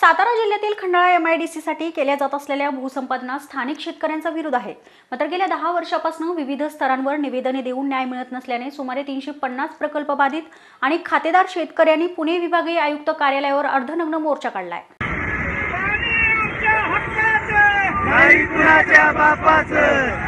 सातारा जिल्ह्यातील Khandala M I D साठी केल्या जात असलेल्या भूसंपादनास स्थानिक शेतकऱ्यांचा विरोध आहे. मात्र गेल्या दहा वर्षापासून विविध स्तरांवर निवेदने देऊन न्याय मिळत नसल्याने सुमारे तीनशे पन्नास प्रकल्प बाधित आणि खातेदार शेतकऱ्यांनी पुणे विभागीय आयुक्त कार्यालयावर अर्धनग्न मोर्चा काढलाय. बापाचं.